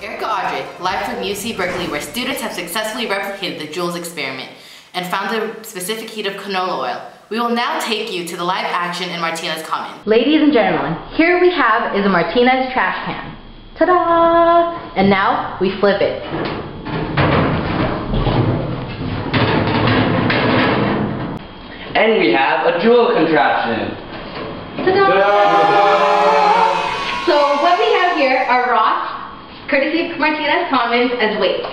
Erika Adre, live from UC Berkeley, where students have successfully replicated the Joules experiment and found the specific heat of canola oil. We will now take you to the live action in Martinez Common. Ladies and gentlemen, here we have is a Martinez trash can. Ta-da! And now we flip it. And we have a Joule contraption. Ta-da! Are rocks, courtesy of Martinez Commons as weights.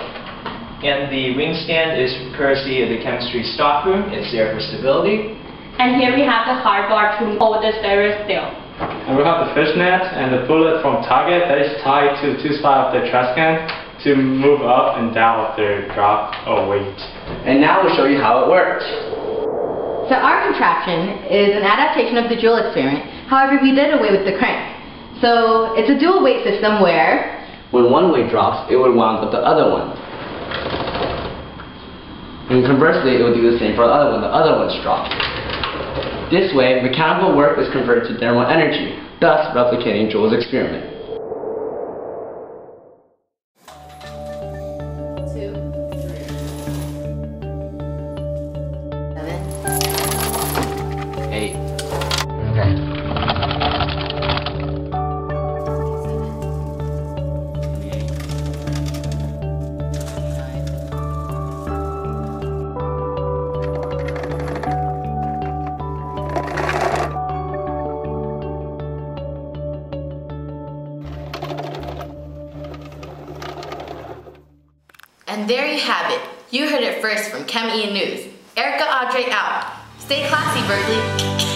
And the wing stand is courtesy of the chemistry stockroom. It's there for stability. And here we have the hard bar to hold the stereo still. And we have the fishnet and the bullet from Target that is tied to the two sides of the trash can to move up and down with their drop or weight. And now we'll show you how it works. So our contraption is an adaptation of the Joule experiment. However, we did away with the crank. So it's a dual weight system where When one weight drops, it would wound up the other one. And conversely, it would do the same for the other one. The other one's dropped. This way, mechanical work is converted to thermal energy, thus replicating Joule's experiment. two, three, seven, Eight. And there you have it. You heard it first from Chem News. Erika Adre out. Stay classy, Berkeley.